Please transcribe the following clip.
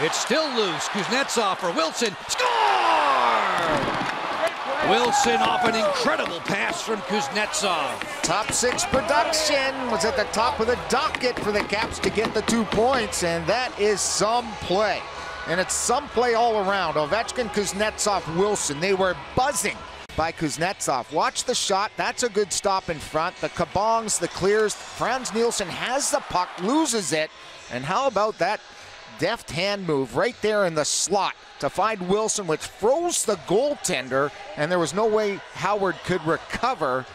It's still loose. Kuznetsov for Wilson. Score! Wilson off an incredible pass from Kuznetsov. Top six production was at the top of the docket for the Caps to get the two points, and that is some play. And it's some play all around. Ovechkin, Kuznetsov, Wilson, they were buzzing by Kuznetsov. Watch the shot. That's a good stop in front. The kabongs, the clears. Frans Nielsen has the puck, loses it. And how about that deft hand move right there in the slot to find Wilson, which froze the goaltender, and there was no way Howard could recover.